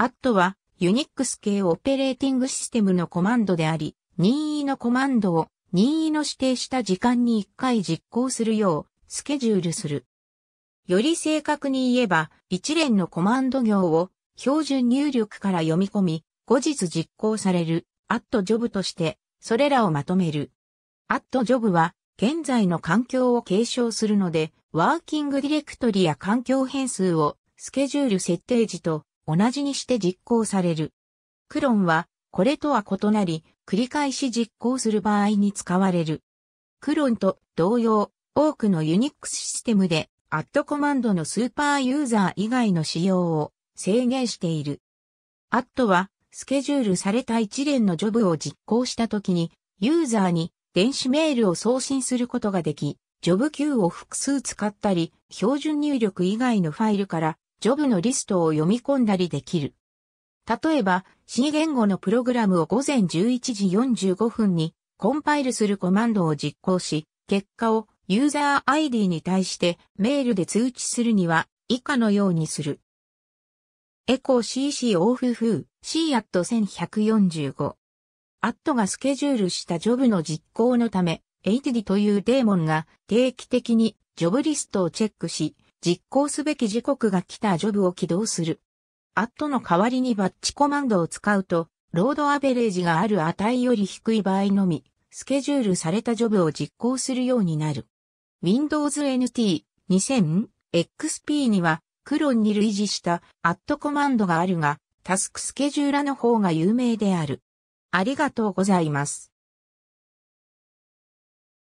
at は Unix 系オペレーティングシステムのコマンドであり、任意のコマンドを任意の指定した時間に1回実行するようスケジュールする。より正確に言えば、一連のコマンド行を標準入力から読み込み、後日実行される at job として、それらをまとめる。at job は現在の環境を継承するので、ワーキングディレクトリや環境変数をスケジュール設定時と同じにして実行される。クロンはこれとは異なり、繰り返し実行する場合に使われる。クロンと同様、多くのユニックスシステムで、アットコマンドのスーパーユーザー以外の使用を制限している。アットは、スケジュールされた一連のジョブを実行したときに、ユーザーに電子メールを送信することができ、ジョブ Q を複数使ったり、標準入力以外のファイルからジョブのリストを読み込んだりできる。例えば、C 言語のプログラムを午前11時45分にコンパイルするコマンドを実行し、結果をユーザー ID に対してメールで通知するには以下のようにする。エコー CC オフフー C アット1145アットがスケジュールしたジョブの実行のため、 atd というデーモンが定期的にジョブリストをチェックし、実行すべき時刻が来たジョブを起動する。アットの代わりにバッチコマンドを使うと、ロードアベレージがある値より低い場合のみ、スケジュールされたジョブを実行するようになる。Windows NT 2000 XP には、クロンに類似したアットコマンドがあるが、タスクスケジューラの方が有名である。ありがとうございます。